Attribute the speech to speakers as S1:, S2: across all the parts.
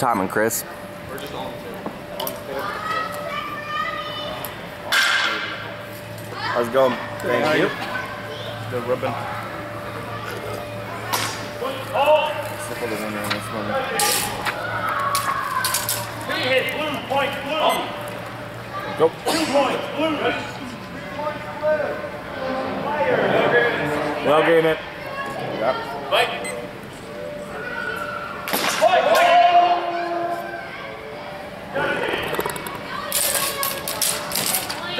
S1: Tom and Chris.
S2: We're just on the table. On the table.
S1: How's it going? Thank you.
S2: The ribbon.
S1: Simple the winner in this one.
S3: Three hit, blue, point, blue.
S1: Go.
S3: Two points, blue.
S1: Well, game it.
S2: Yep.
S3: Fight. Point, point. Double.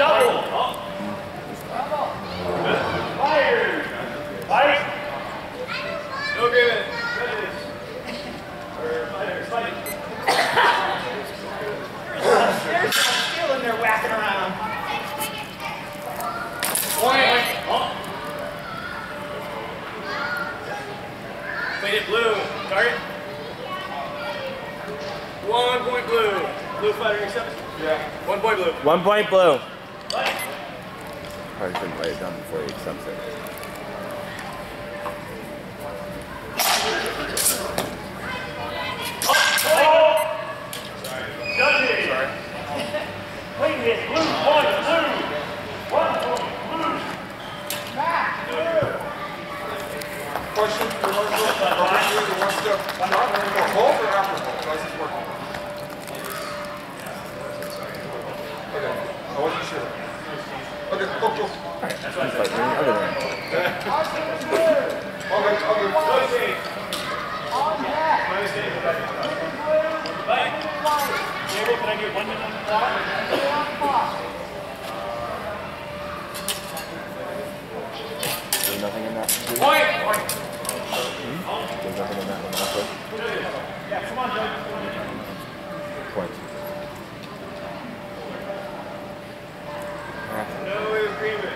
S3: Fire. Fight. No agreement. There's some steel in there whacking around. Point. Played it blue. Target. One point blue. Blue fighter accepted.
S2: Yeah.
S3: One point blue.
S1: One point blue.
S3: Fight.
S1: Probably shouldn't write it down before he accepts it.
S3: Judges. Wait a minute. Blue point. Blue. One point. Blue.
S2: Question for one step. Question for one step. For hold or after hold? How's this working? Okay. I wasn't sure. Okay, go, go.
S1: He's like any other than.
S2: Okay, okay.
S3: Fight. Table, can I get one minute on the clock?
S1: There's nothing in that. There's
S3: Point.
S1: nothing in that one.
S3: Yeah, come on, Judge.
S1: Points. Ah,
S3: No agreement.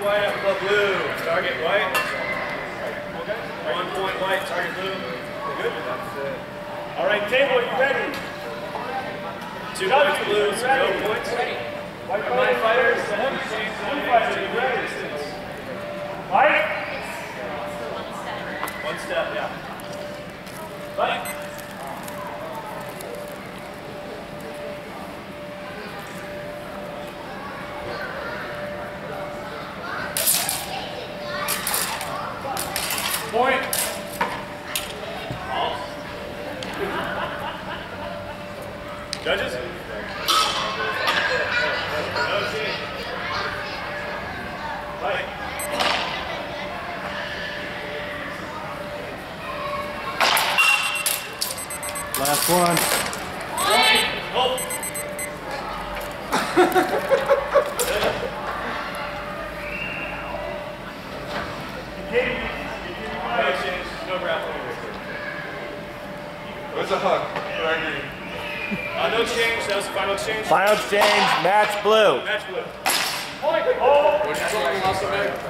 S3: Hit white up above blue. Target white. One point white, target blue. Good? That's it. All right, table, you ready? Two points blue, so no points. White fighters, fighters, blue fighters, you ready? White. One step, yeah. Fight. Point. Judges?
S1: Last one.
S3: Oh. No change, no grappling.
S2: It's a hug, but I agree.
S3: Uh, no change, that was the final exchange.
S1: Final exchange, match blue.
S3: Match blue. Point. Oh.